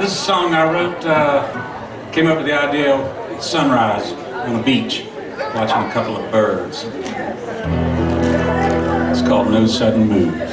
This is a song I wrote, uh, came up with the idea of sunrise on the beach, watching a couple of birds. It's called No Sudden Move.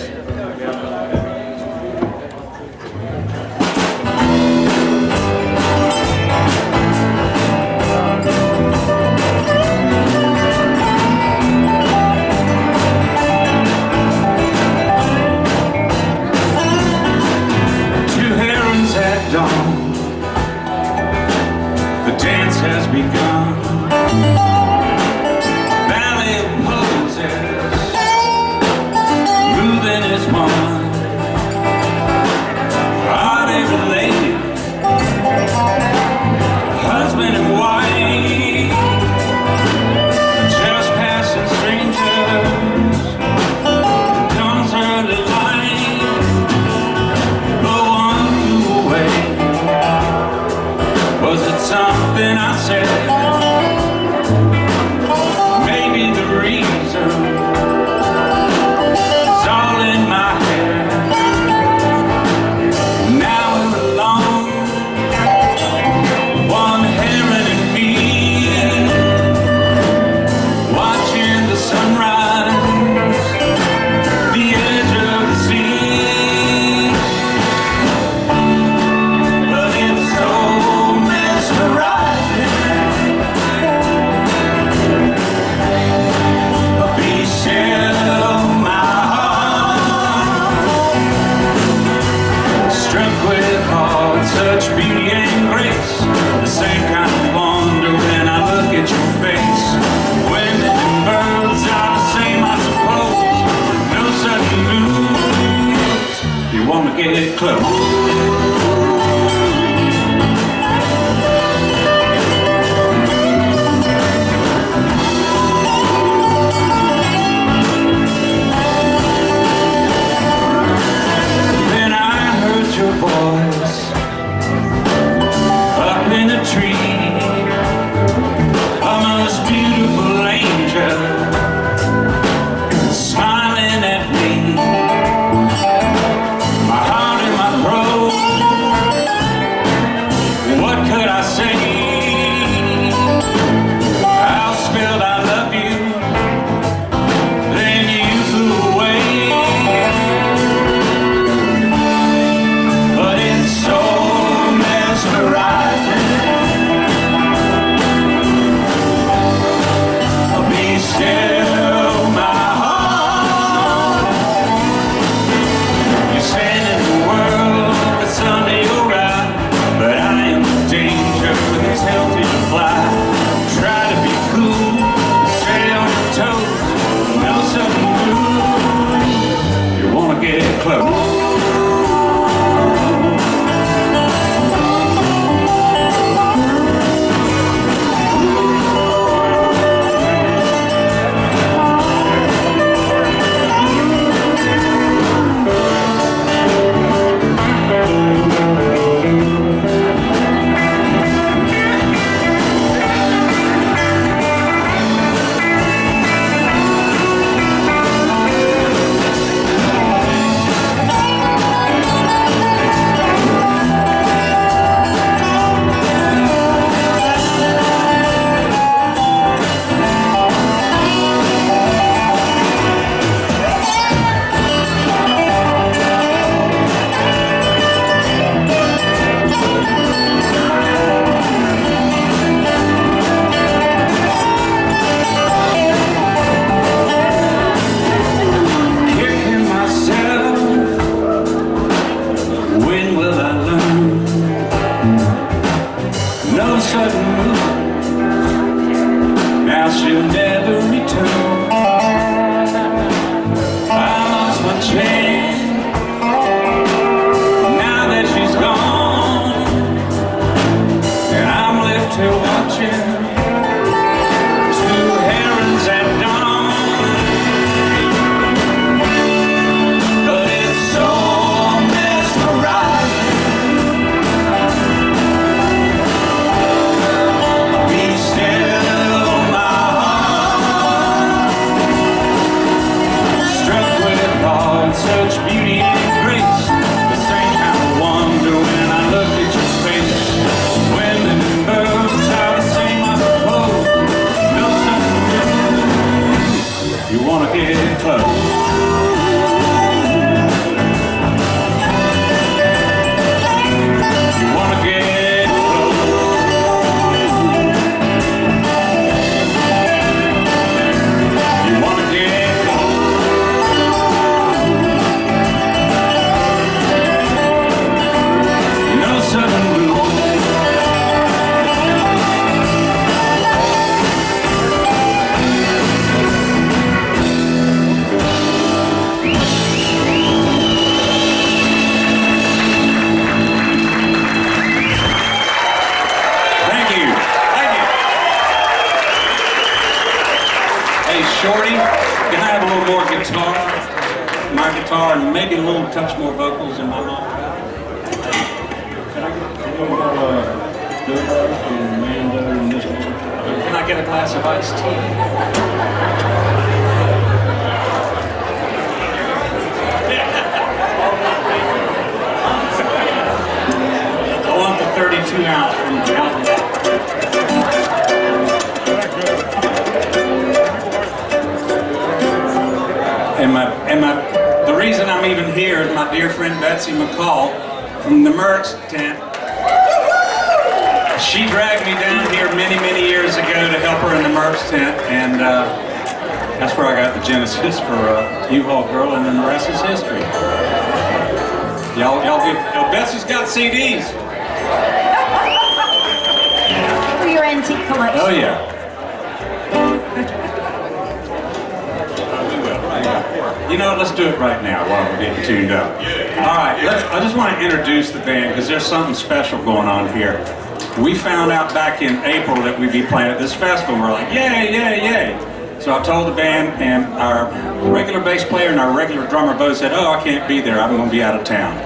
Found out back in April that we'd be playing at this festival. We're like, yay, yay, yay. So I told the band, and our regular bass player and our regular drummer both said, oh, I can't be there. I'm going to be out of town.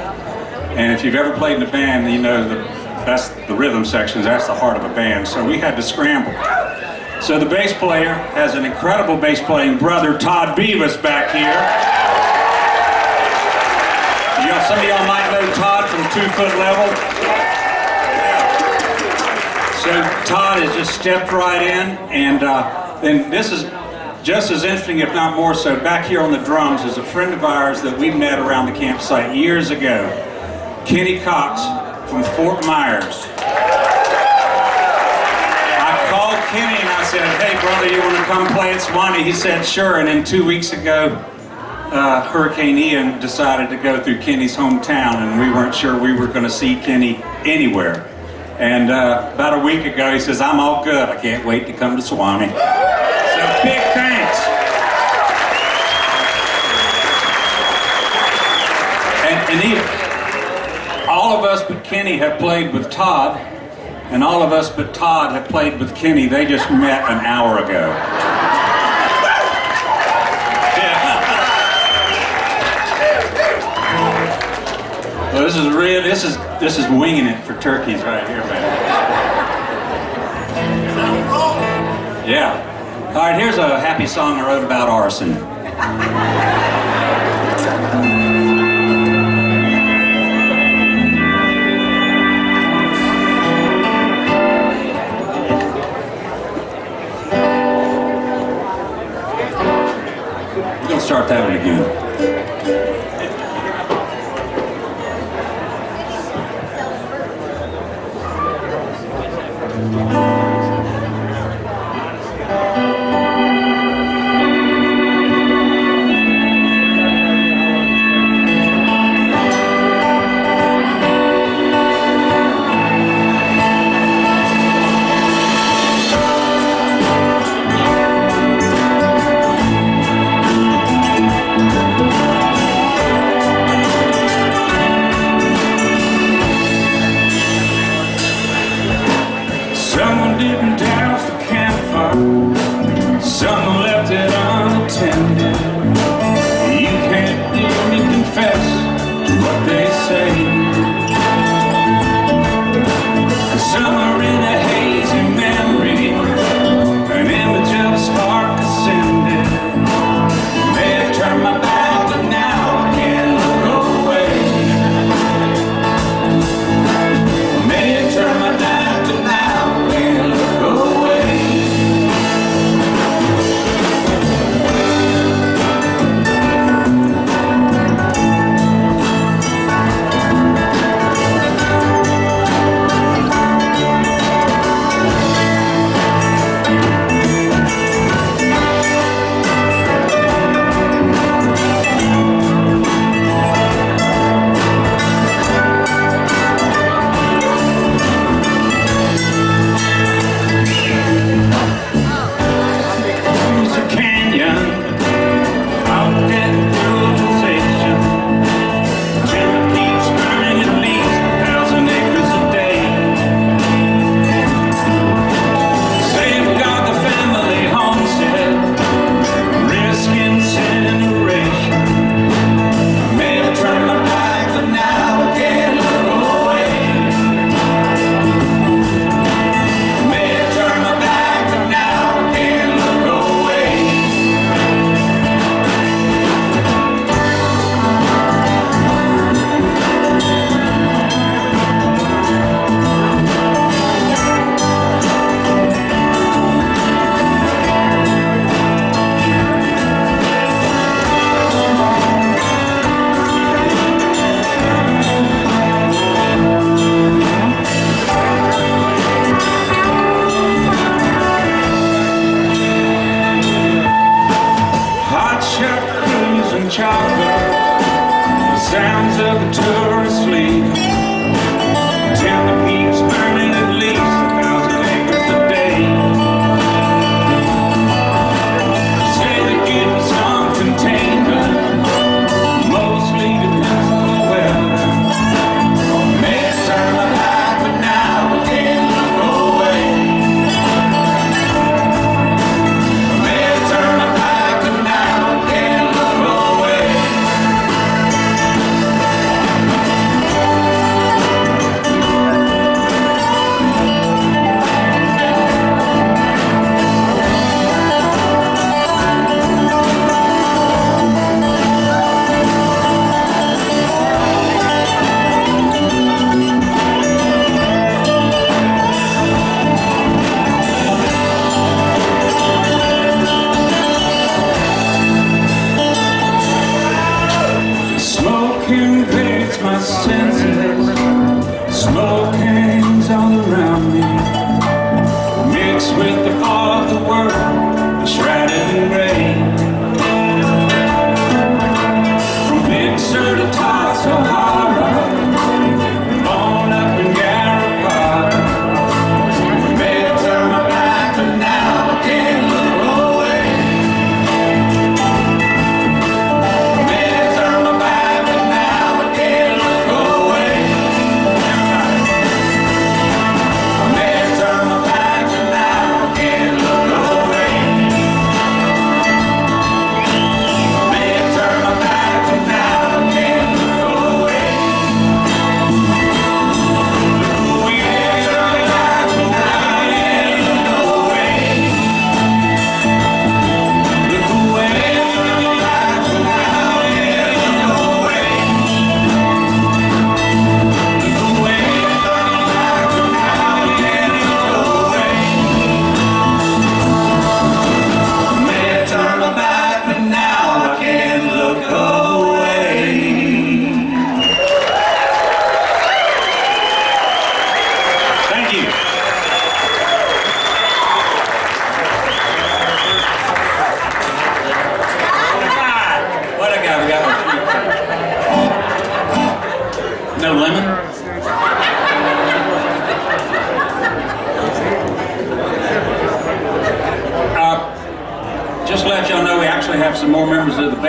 And if you've ever played in a band, you know the, that's the rhythm sections, that's the heart of a band. So we had to scramble. So the bass player has an incredible bass playing brother, Todd Beavis, back here. You some of y'all might know Todd from Two Foot Level. So Todd has just stepped right in, and uh, then this is just as interesting, if not more so. Back here on the drums is a friend of ours that we met around the campsite years ago, Kenny Cox from Fort Myers. I called Kenny and I said, hey brother, you want to come play at Suwannee? He said, sure. And then two weeks ago, uh, Hurricane Ian decided to go through Kenny's hometown and we weren't sure we were going to see Kenny anywhere. And uh, about a week ago, he says, I'm all good. I can't wait to come to Suwannee. So big thanks. And, and all of us but Kenny have played with Todd, and all of us but Todd have played with Kenny. They just met an hour ago. This is real. This is this is winging it for turkeys right here, man. Yeah. All right. Here's a happy song I wrote about arson. Start that one again.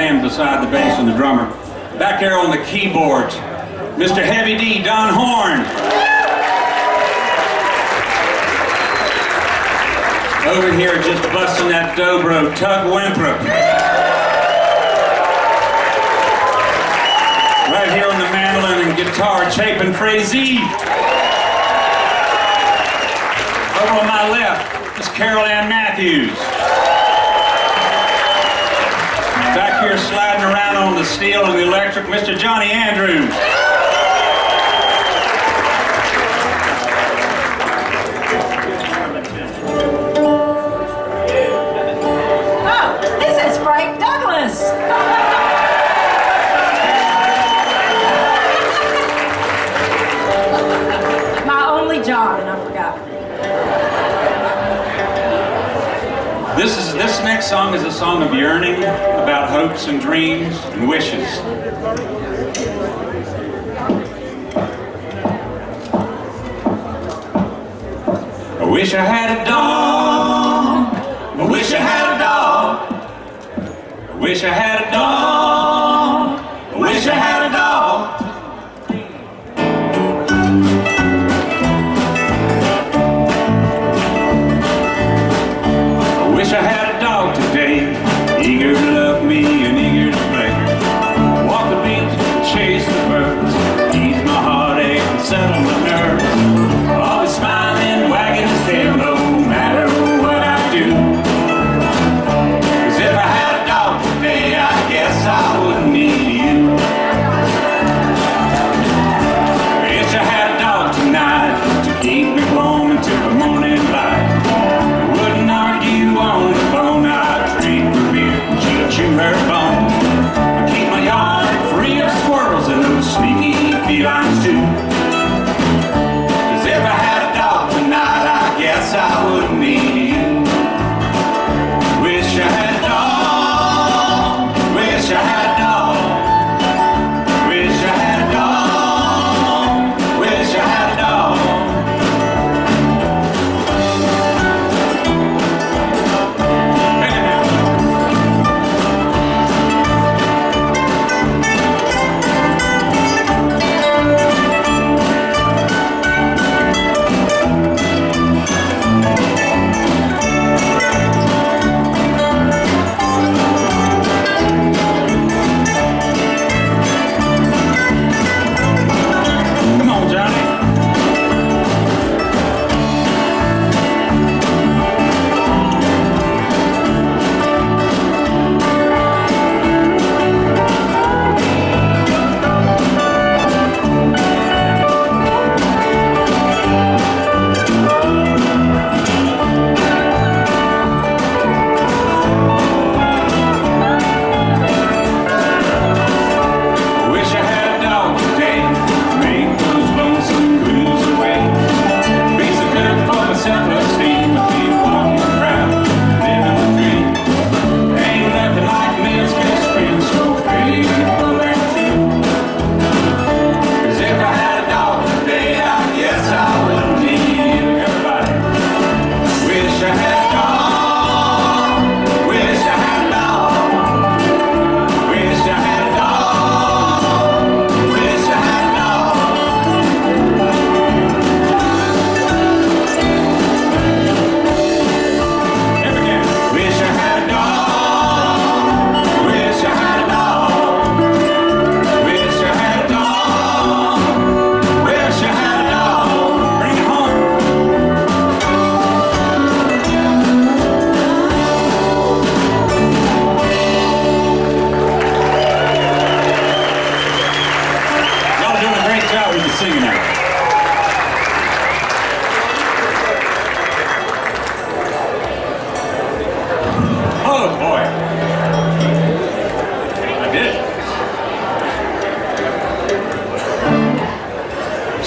band beside the bass and the drummer. Back there on the keyboards, Mr. Heavy D, Don Horn. Over here just busting that dobro, Tug Winthrop. Right here on the mandolin and guitar, Chapin Frazee. Over on my left is Carol Ann Matthews here sliding around on the steel and the electric, Mr. Johnny Andrews. song is a song of yearning about hopes and dreams and wishes. I wish I had a dog. I wish I had a dog. I wish I had a dog. I wish I had a dog.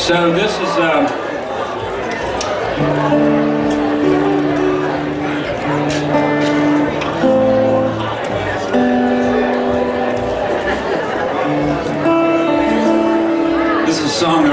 So this is um, this is a song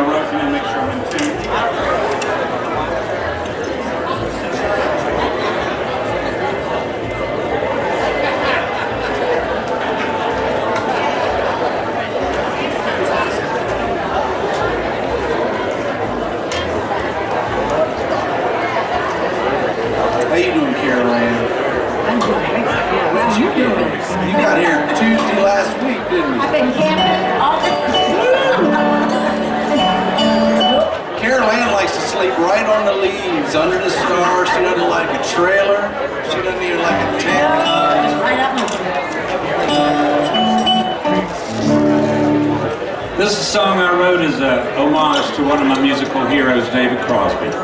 David Crosby.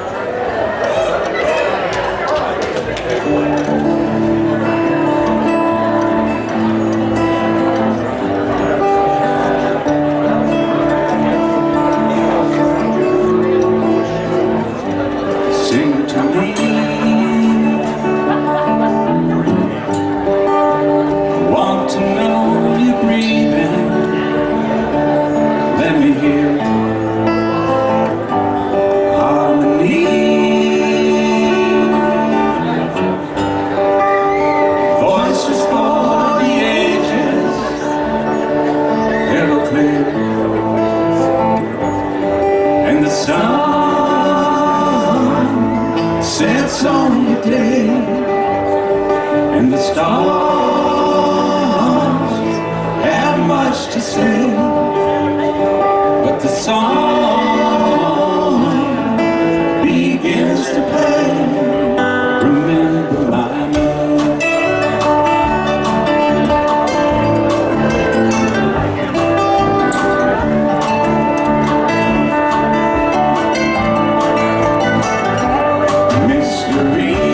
Mystery.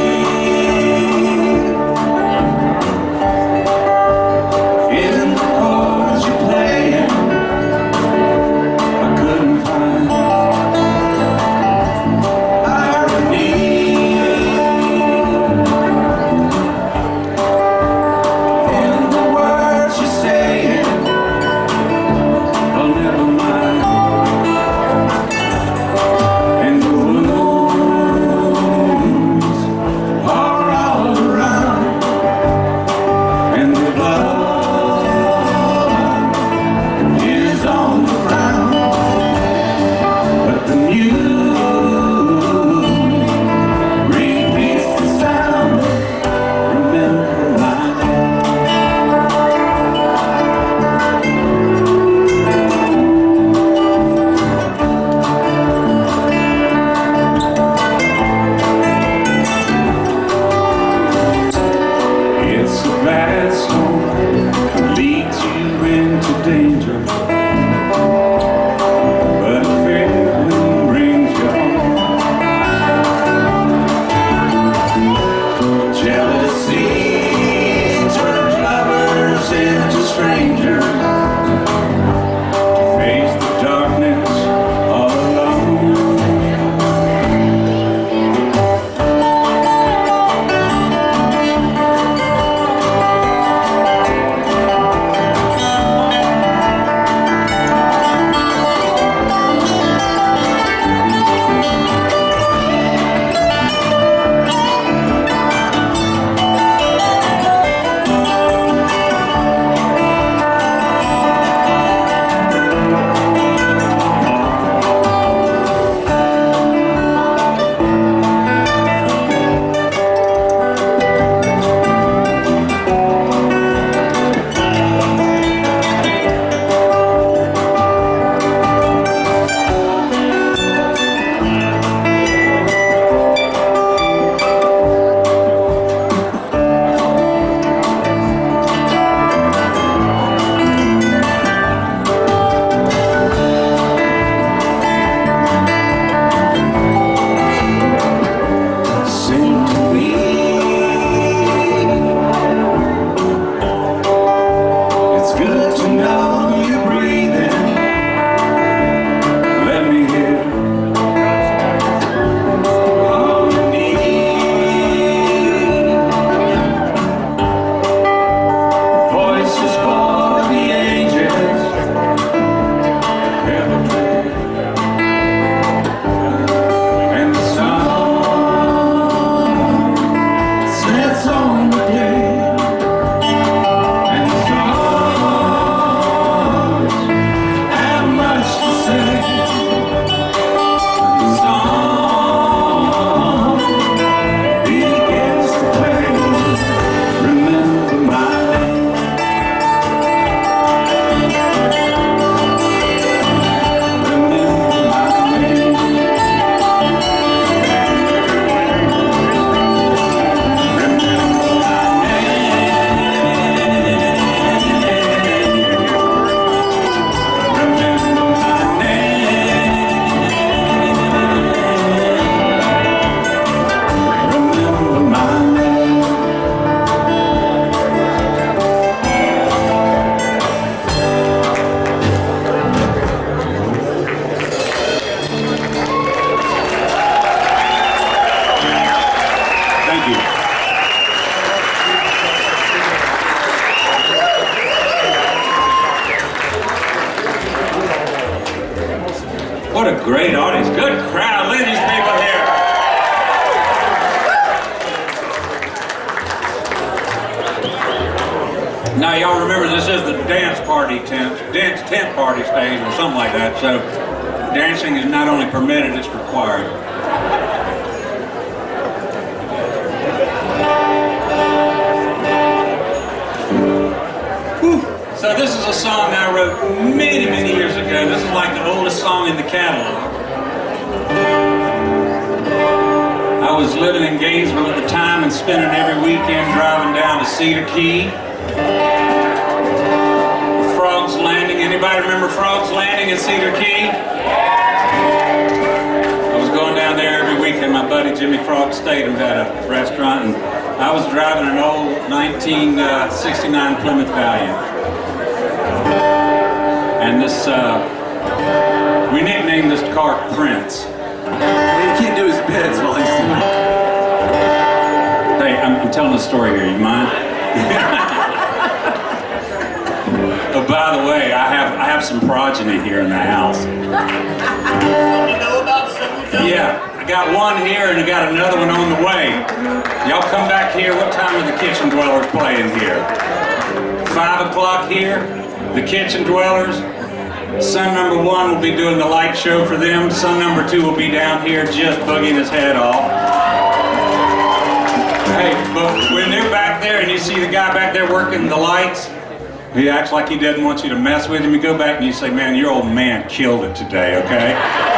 Was living in Gainesville at the time and spending every weekend driving down to Cedar Key. Frogs Landing. Anybody remember Frogs Landing in Cedar Key? I was going down there every weekend. My buddy Jimmy Frog Statham had a restaurant, and I was driving an old 1969 Plymouth Valiant. And this, uh, we nicknamed this car Prince. He can't do his bits while telling a story here. You mind? oh, by the way, I have I have some progeny here in the house. Yeah, I got one here and I got another one on the way. Y'all come back here. What time are the kitchen dwellers playing here? Five o'clock here. The kitchen dwellers. Son number one will be doing the light show for them. Son number two will be down here just bugging his head off. Hey, but when they're back there and you see the guy back there working the lights, he acts like he doesn't want you to mess with him. You go back and you say, man, your old man killed it today, okay?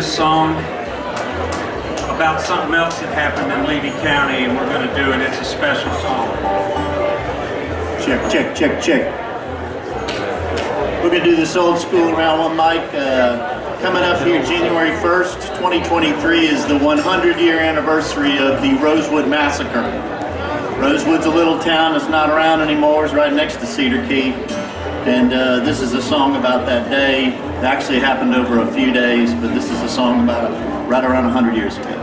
This song about something else that happened in Levy County, and we're going to do it. It's a special song. Check, check, check, check. We're gonna do this old school around one mic. Uh, coming up here January 1st, 2023 is the 100 year anniversary of the Rosewood Massacre. Rosewood's a little town that's not around anymore, it's right next to Cedar Key. And uh, this is a song about that day. It actually happened over a few days, but this is a song about right around 100 years ago.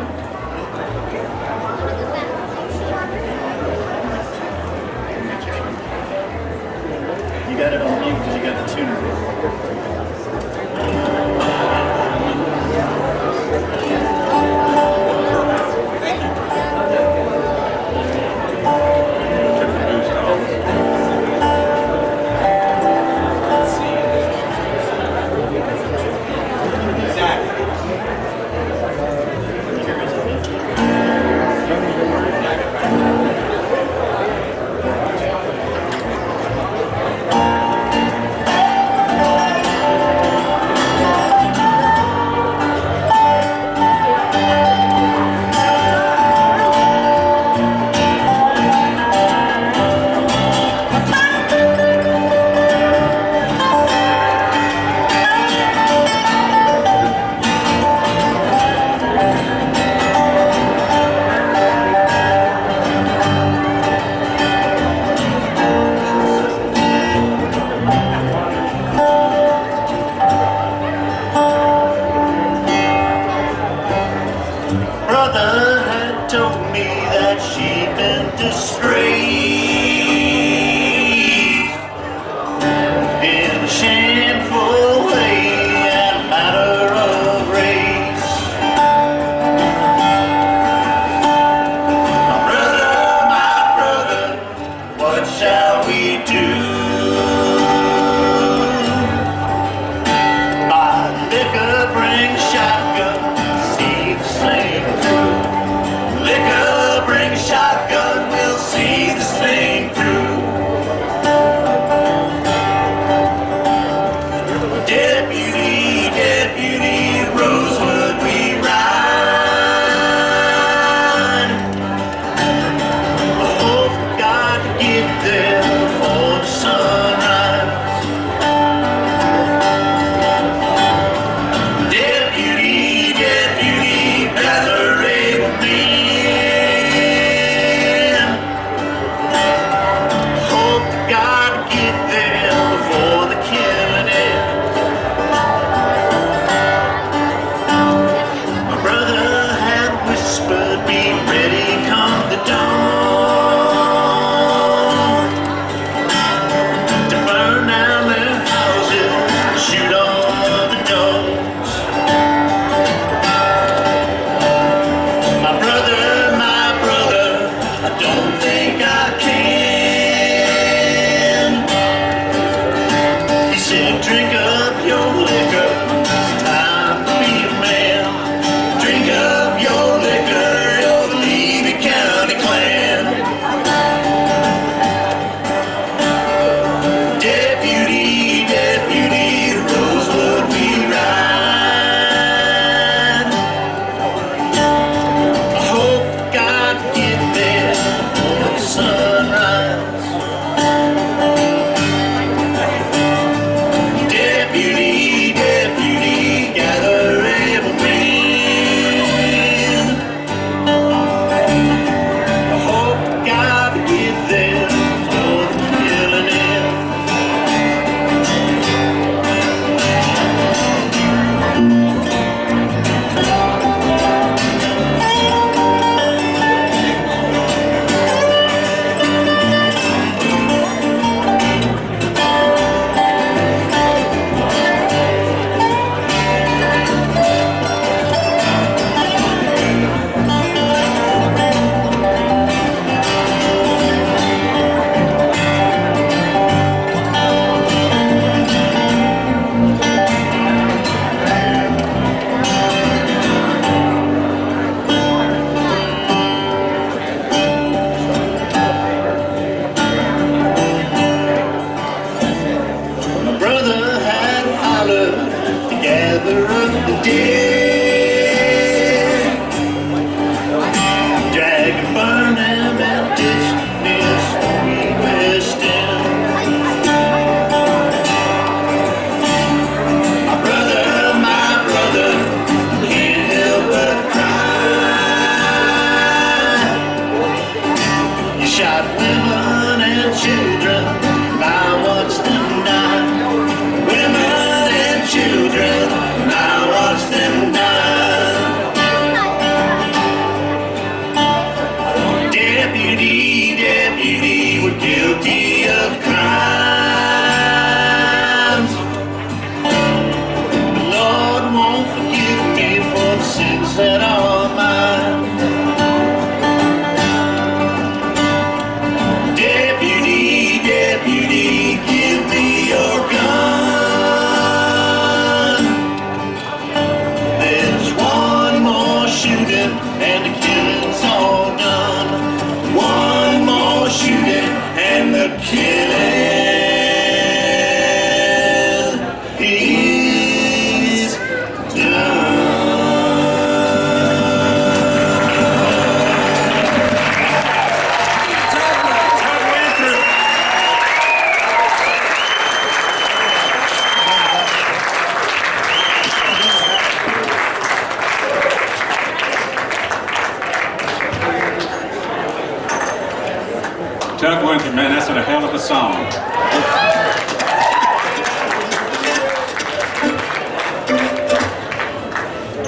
A song.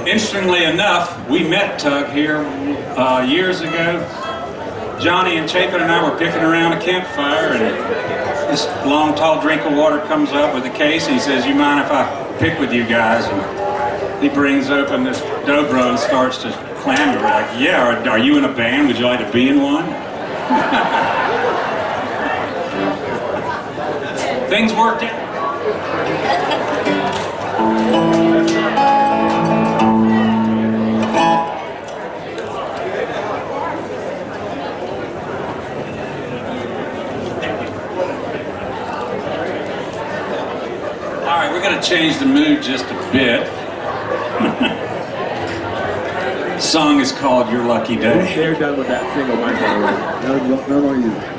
Interestingly enough, we met Tug here uh, years ago. Johnny and Chapin and I were picking around a campfire, and this long, tall drink of water comes up with a case, and he says, "You mind if I pick with you guys?" And he brings open this dobro and starts to clamor. We're like, "Yeah, are, are you in a band? Would you like to be in one?" Things worked out. All right, we're going to change the mood just a bit. Song is called Your Lucky Day. They're done with that single microphone. No, no more you.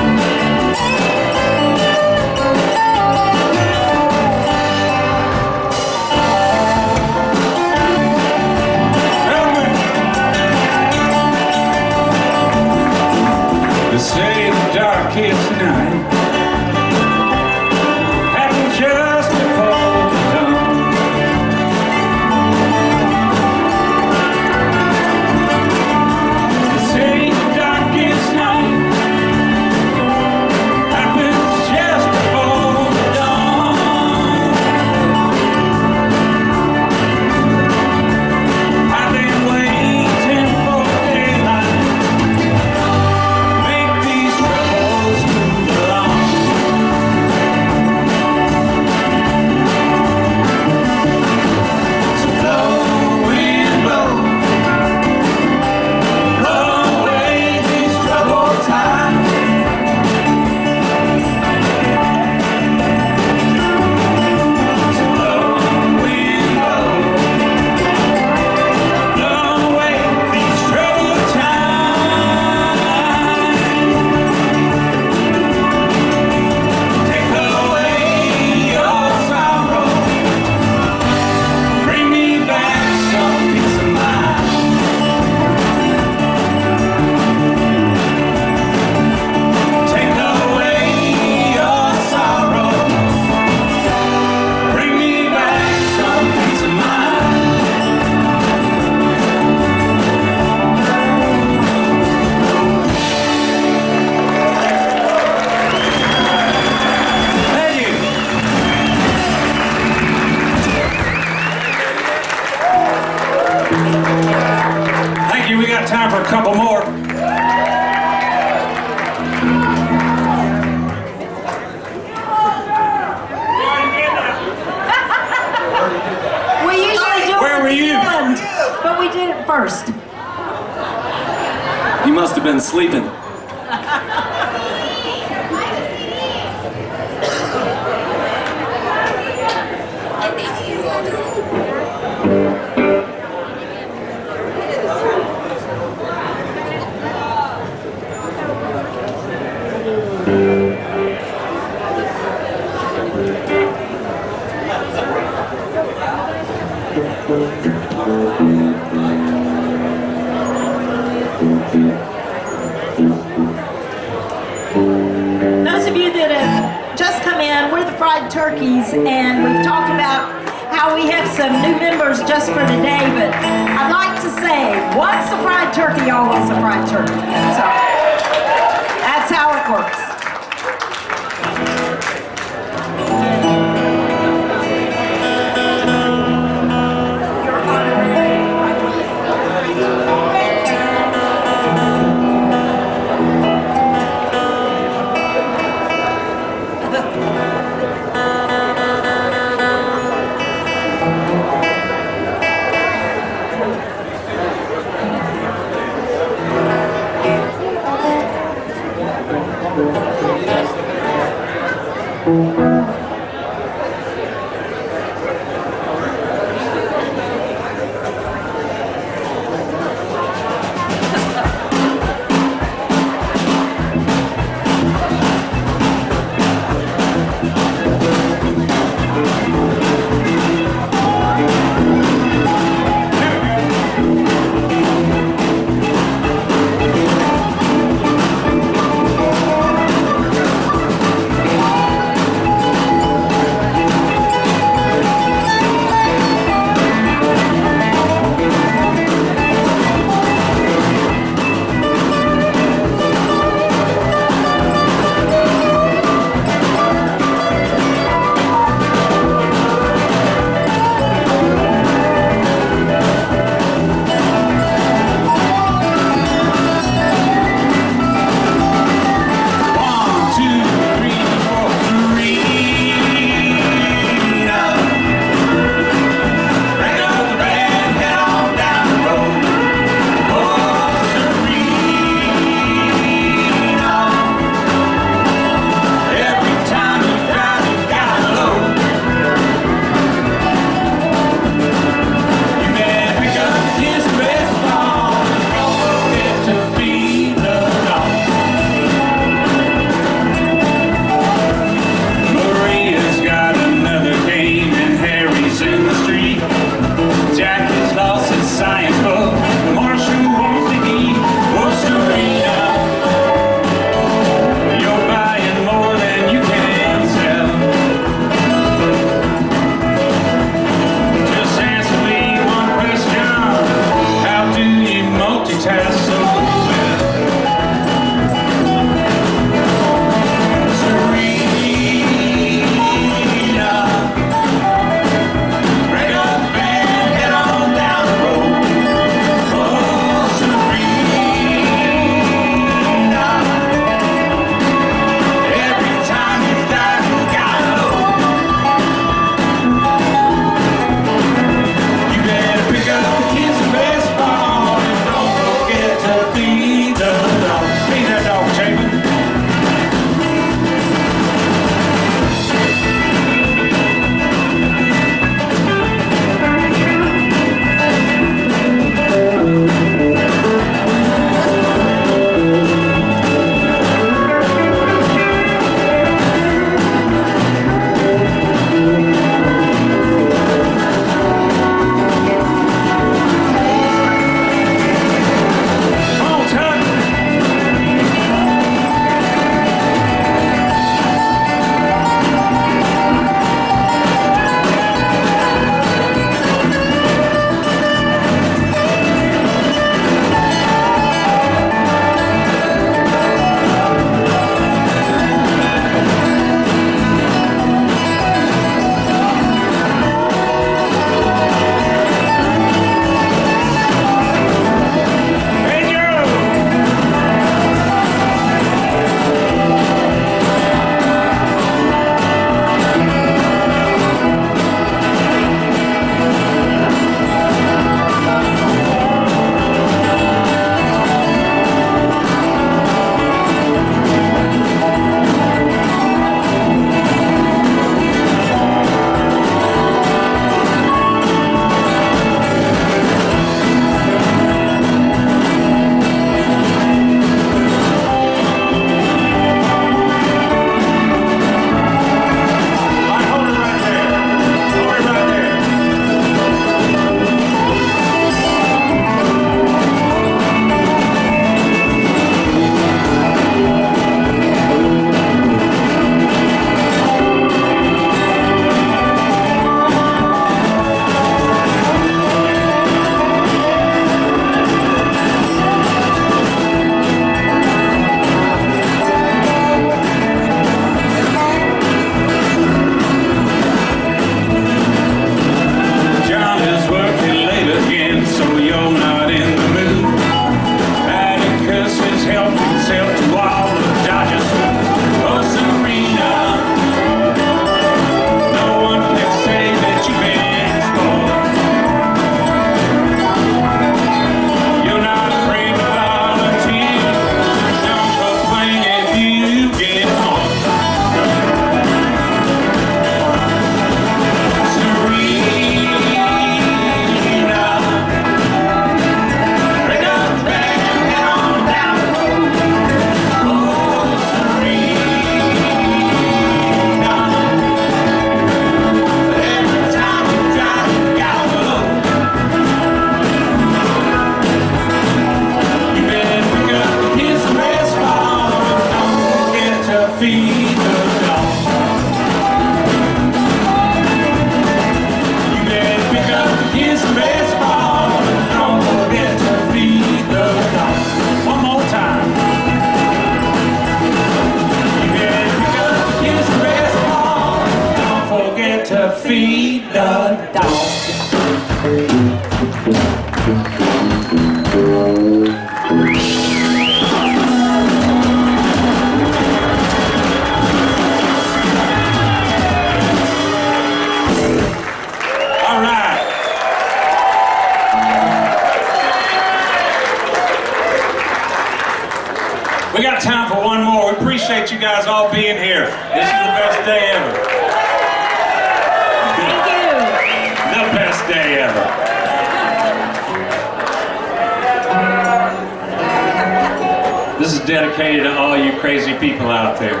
crazy people out there.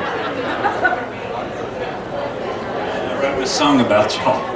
I wrote a song about y'all.